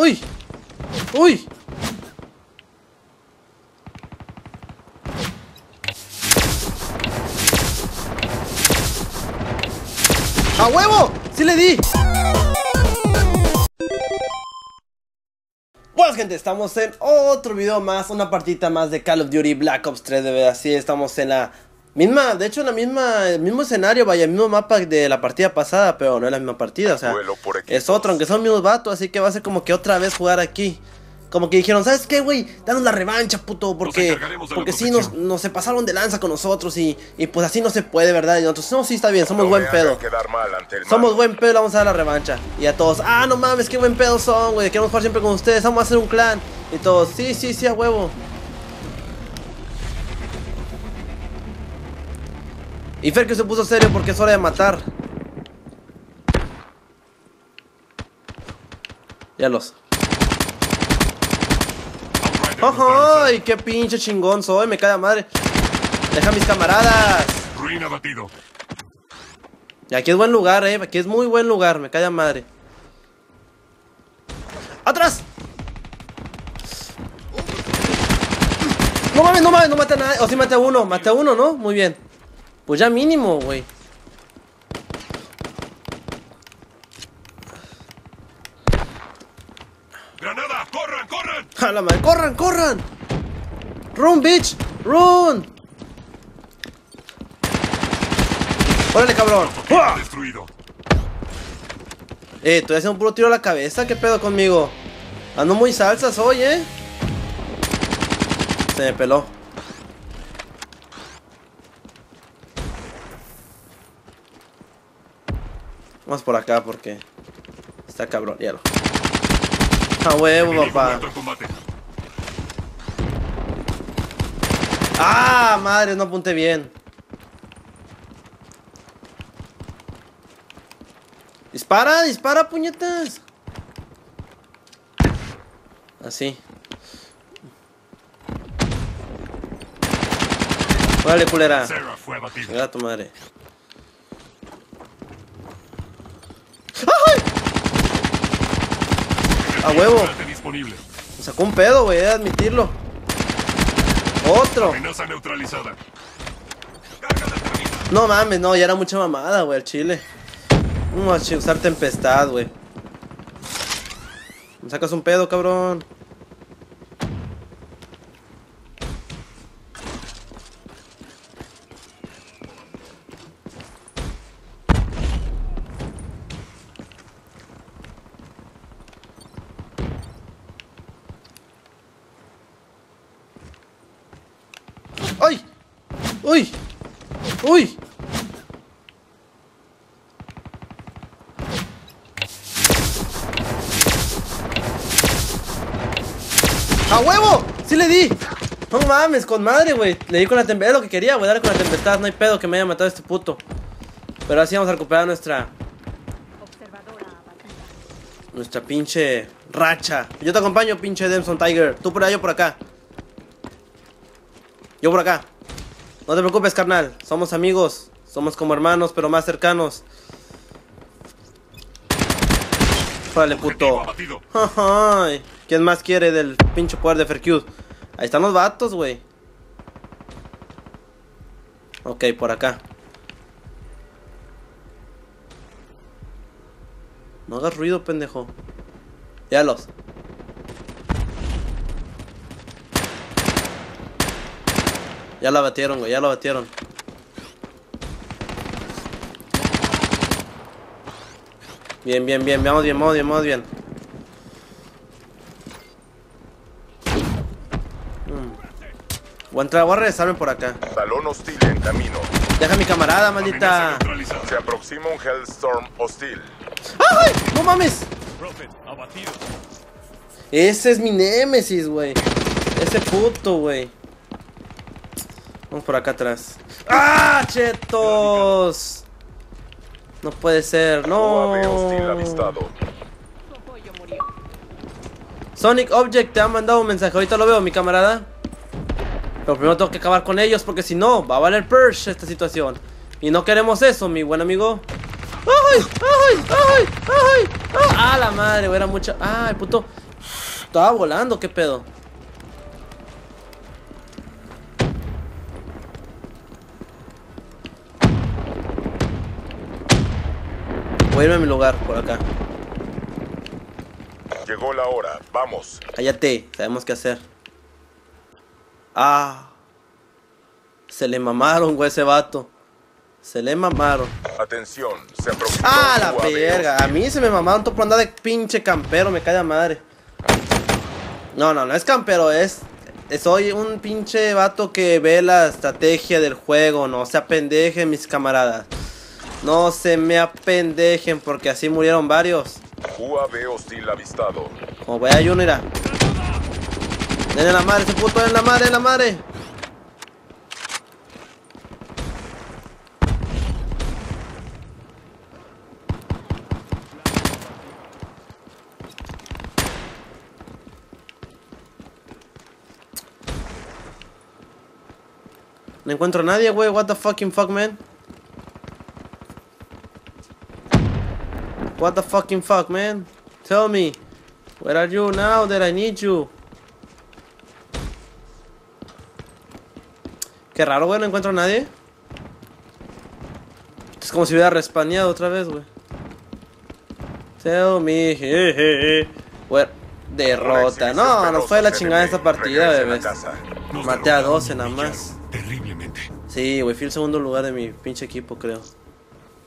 ¡Uy! ¡Uy! ¡A huevo! ¡Sí le di! Buenas gente, estamos en otro video más, una partita más de Call of Duty Black Ops 3 de así estamos en la misma, de hecho la misma, el mismo escenario, vaya, el mismo mapa de la partida pasada, pero no es la misma partida, o sea, es otro, aunque son mismos vatos, así que va a ser como que otra vez jugar aquí. Como que dijeron, ¿sabes qué, güey? Danos la revancha, puto, porque porque sí nos, nos, se pasaron de lanza con nosotros y, y pues así no se puede, ¿verdad? Y nosotros, no, sí está bien, somos buen pedo. Somos buen pedo, vamos a dar la revancha. Y a todos, ah, no mames, qué buen pedo son, güey, queremos jugar siempre con ustedes, vamos a hacer un clan. Y todos, sí, sí, sí, a huevo. Y Fer que se puso serio porque es hora de matar. Ya los. ¡Ay, qué pinche chingón soy! Me cae a madre. Deja mis camaradas. Ruina batido. Y aquí es buen lugar, eh. Aquí es muy buen lugar. Me cae a madre. ¡Atrás! No mames, no mames, no mate a nadie. O sí mate a uno. Mate a uno, ¿no? Muy bien. Pues ya mínimo, güey. ¡A la madre! ¡Corran, corran! ¡Run, bitch! ¡Run! ¡Órale, cabrón! Destruido. Eh, estoy haciendo un puro tiro a la cabeza. ¿Qué pedo conmigo? Ando muy salsas hoy, ¿eh? Se me peló. Vamos por acá porque está cabrón, hielo. A huevo, papá. Ah, madre, no apunté bien. Dispara, dispara, puñetas. Así. Vale, culera. Mira tu madre. A huevo. Me sacó un pedo, güey, de admitirlo. Otro. No mames, no, ya era mucha mamada, güey, el chile. Vamos a usar tempestad, güey. Me sacas un pedo, cabrón. ¡Ay! ¡Uy! ¡Uy! ¡A huevo! ¡Sí le di! No mames, con madre, güey. Le di con la tempestad. lo que quería, güey. Darle con la tempestad. No hay pedo que me haya matado este puto. Pero así vamos a recuperar nuestra. Nuestra pinche racha. Yo te acompaño, pinche Demson Tiger. Tú por allá, yo por acá. Yo por acá. No te preocupes, carnal. Somos amigos. Somos como hermanos, pero más cercanos. Vale, puto. Ay, ¿Quién más quiere del pinche poder de Fercute? Ahí están los vatos, güey. Ok, por acá. No hagas ruido, pendejo. Ya Ya la batieron, güey, ya la batieron. Bien, bien, bien, vamos bien, vamos bien, vamos bien. Mm. Voy a entrar, voy a regresarme por acá. Salón hostil en camino. Deja a mi camarada, maldita. Se aproxima un Hellstorm hostil. ¡Ay! ¡No mames! Ese es mi némesis, güey. Ese puto, güey. Vamos por acá atrás. ¡Ah, chetos! No puede ser, no. Sonic Object te ha mandado un mensaje. Ahorita lo veo, mi camarada. Pero primero tengo que acabar con ellos porque si no, va a valer Purge esta situación. Y no queremos eso, mi buen amigo. ¡Ay! ¡Ay! ¡Ay! ¡Ay! ¡Ay! ¡Ah, la madre! Era mucha. ¡Ay, puto! Estaba volando, ¿qué pedo? Voy a irme a mi lugar, por acá. Llegó la hora. Vamos. Cállate, sabemos qué hacer. Ah. Se le mamaron, güey, ese vato. Se le mamaron. Atención. Se aproxima Ah, la verga. A mí se me mamaron todo por andar de pinche campero, me cae a madre. No, no, no es campero, es. Soy un pinche vato que ve la estrategia del juego. No se apendejen, mis camaradas. No se me apendejen porque así murieron varios. UAV hostil avistado. Como vaya uno, mira. Denle la madre, ese puto, en la madre, en la madre. No encuentro a nadie, güey. What the fucking fuck, man. What the fucking fuck, man? Tell me. Where are you now that I need you? Qué raro, güey, no encuentro a nadie. Es como si hubiera respaneado otra vez, güey. Tell me. jejeje. Where- Derrota. Una No, no fue la chingada enemigo. esta partida, bebés. Maté a derrotaron 12 y nada más. Terriblemente. Sí, güey, fui el segundo lugar de mi pinche equipo, creo.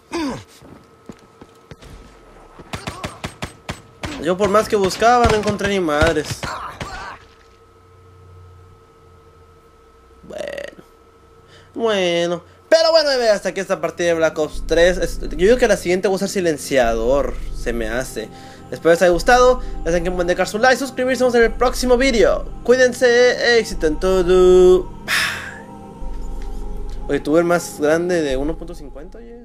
Yo por más que buscaba no encontré ni madres. Bueno. Bueno. Pero bueno, hasta aquí esta partida de Black Ops 3. Es- Yo digo que la siguiente voy a usar silenciador. Se me hace. Espero les haya gustado. Ya saben que pueden dejar su like, suscribirse. En el próximo video. Cuídense. Éxito en todo. Oye, tuve el más grande de 1.50, oye.